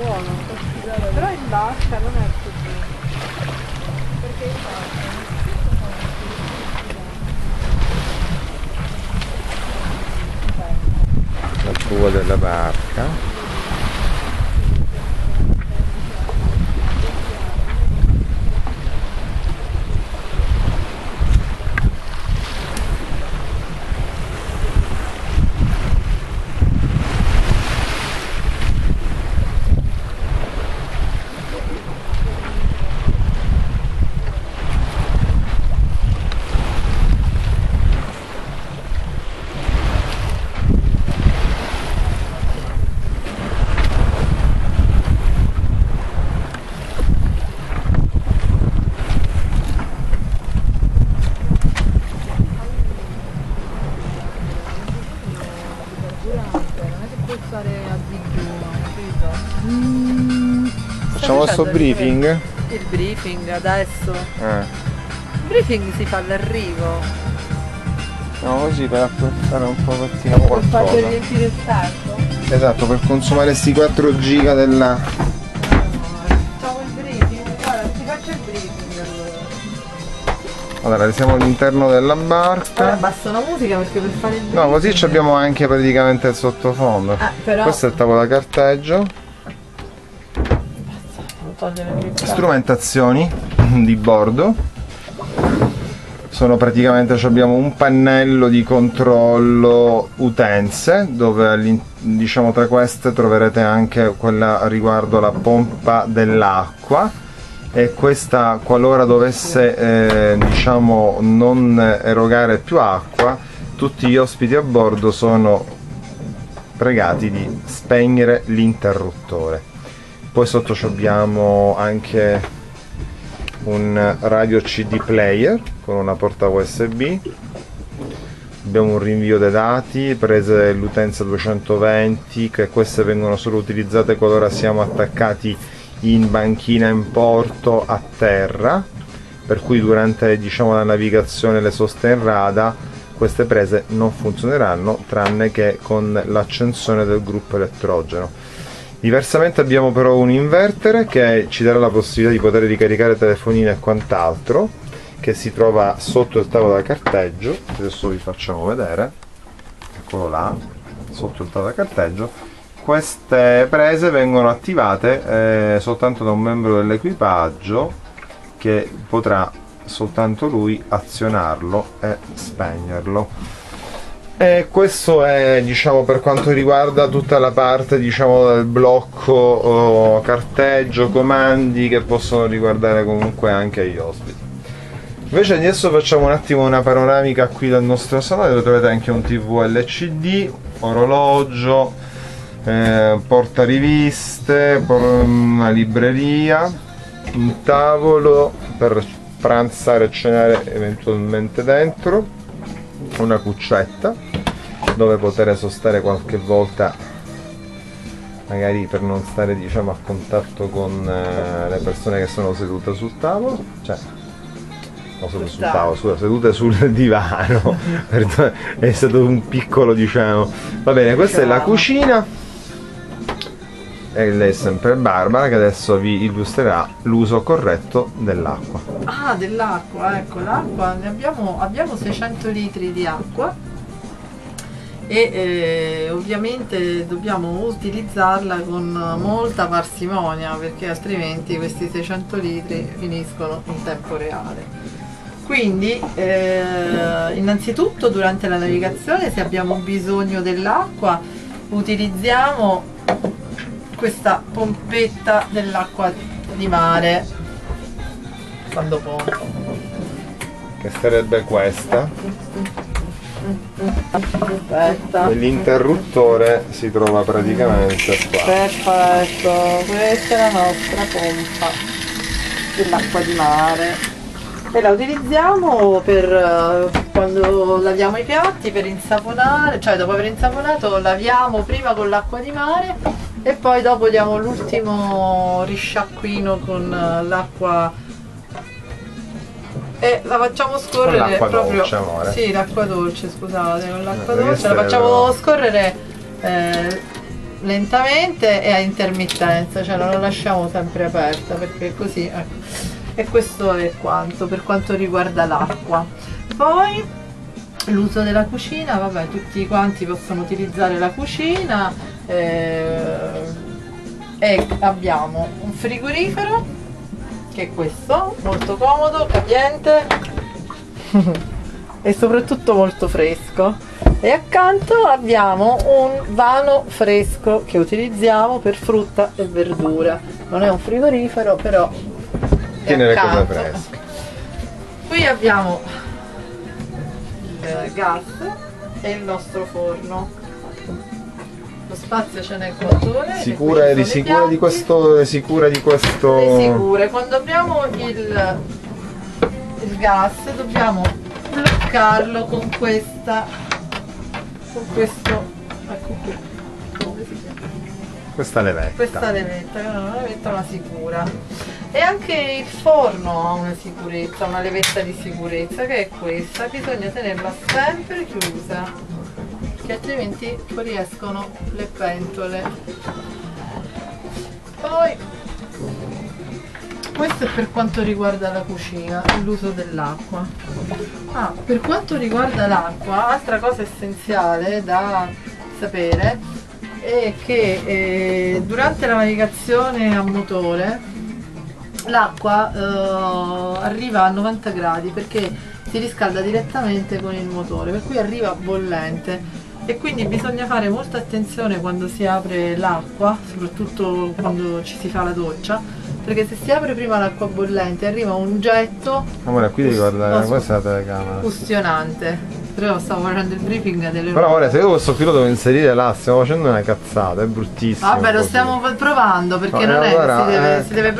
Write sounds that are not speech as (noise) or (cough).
buono, però in vasca non è così. Perché in vasca la prua della barca puoi stare a digiuno, il briefing Il briefing adesso. eh. Il briefing si fa all'arrivo. no così per approfittare un pochettino Per farti qualcosa riempire il sacco. esatto per consumare sti 4 giga della Facciamo il briefing. Guarda, ti faccio il briefing allora. allora siamo all'interno della barca basta la musica perché per fare il briefing. no così abbiamo anche praticamente il sottofondo Ah, però. questo è il tavolo da carteggio Non togliere il microfono. Strumentazioni di bordo. Sono praticamente abbiamo un pannello di controllo utenze dove diciamo tra queste troverete anche quella riguardo la pompa dell'acqua. E questa qualora dovesse eh, diciamo non erogare più acqua tutti gli ospiti a bordo sono pregati di spegnere l'interruttore poi sotto abbiamo anche un radio CD player con una porta USB abbiamo un rinvio dei dati prese dell'utenza 220 che queste vengono solo utilizzate qualora siamo attaccati in banchina in porto a terra per cui durante diciamo, la navigazione le soste in rada queste prese non funzioneranno tranne che con l'accensione del gruppo elettrogeno Diversamente abbiamo però un inverter che ci darà la possibilità di poter ricaricare telefonini e quant'altro che si trova sotto il tavolo da carteggio. Adesso vi facciamo vedere. Eccolo là, sotto il tavolo da carteggio. Queste prese vengono attivate eh, soltanto da un membro dell'equipaggio che potrà soltanto lui azionarlo e spegnerlo. E questo è diciamo per quanto riguarda tutta la parte diciamo del blocco oh, carteggio, comandi che possono riguardare comunque anche gli ospiti. Invece adesso facciamo un attimo una panoramica qui del nostro salone dove trovate anche un tv LCD, orologio, eh, portariviste, por- una libreria, un tavolo per pranzare e cenare eventualmente dentro una cuccetta dove poter sostare qualche volta magari per non stare diciamo a contatto con eh, le persone che sono sedute sul tavolo cioè no, sedute sul tavolo scusa sedute sul (laughs) divano è stato un piccolo diciamo. Va bene questa è la cucina. E lei è sempre Barbara che adesso vi illustrerà l'uso corretto dell'acqua. Ah, dell'acqua, ecco, l'acqua, ne abbiamo, abbiamo 600 litri di acqua e eh, ovviamente dobbiamo utilizzarla con molta parsimonia perché altrimenti questi 600 litri finiscono in tempo reale. Quindi eh, innanzitutto durante la navigazione se abbiamo bisogno dell'acqua utilizziamo questa pompetta dell'acqua di mare quando pompo. che sarebbe questa Aspetta. l'interruttore si trova praticamente qua. Perfetto, questa è la nostra pompa dell'acqua di mare. E la utilizziamo per eh, quando laviamo i piatti, per insaponare, cioè dopo aver insaponato laviamo prima con l'acqua di mare e poi dopo diamo l'ultimo risciacquino con eh, l'acqua e la facciamo scorrere Con proprio dolce, amore. sì l'acqua dolce scusate con l'acqua Eh, dolce la facciamo scorrere eh, lentamente e a intermittenza, cioè non la lasciamo sempre aperta perché così ecco. E questo è quanto per quanto riguarda l'acqua. Poi l'uso della cucina, vabbè, tutti quanti possono utilizzare la cucina eh, e abbiamo un frigorifero che è questo, molto comodo, capiente (laughs) e soprattutto molto fresco. E accanto abbiamo un vano fresco che utilizziamo per frutta e verdura. Non è un frigorifero però Tiene le cose fresche. qui abbiamo il gas e il nostro forno spazio ce n'è quattro Sicura, eri sicura di questo? Sicura di questo? sicure quando abbiamo il, il gas dobbiamo bloccarlo con questa con questo ecco qui? Questa levetta. questa levetta che è una levetta ma sicura e anche il forno ha una sicurezza una levetta di sicurezza che è questa bisogna tenerla sempre chiusa che altrimenti fuoriescono le pentole poi questo è per quanto riguarda la cucina, l'uso dell'acqua. Ah, per quanto riguarda l'acqua, altra cosa essenziale da sapere è che eh, durante la navigazione a motore l'acqua eh, arriva a 90 gradi perché si riscalda direttamente con il motore, per cui arriva bollente e quindi bisogna fare molta attenzione quando si apre l'acqua, soprattutto quando ci si fa la doccia, perché se si apre prima l'acqua bollente arriva un getto Amore, qui devi guardare, questa è la telecamera. ustionante. Però stavo facendo il briefing delle Però amore, se io questo filo devo inserire là, stiamo facendo una cazzata, è bruttissimo. Vabbè, lo così. stiamo provando perché No, non e è allora, si deve, eh. si deve